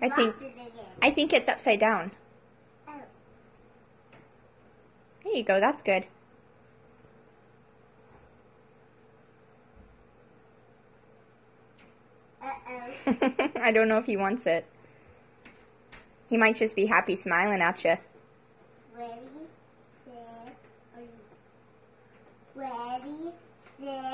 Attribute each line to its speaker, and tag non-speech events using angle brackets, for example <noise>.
Speaker 1: I think I think it's upside down.
Speaker 2: Oh.
Speaker 1: There you go. That's good.
Speaker 2: Uh-oh. <laughs>
Speaker 1: I don't know if he wants it. He might just be happy smiling at you.
Speaker 2: Ready, set, ready, set.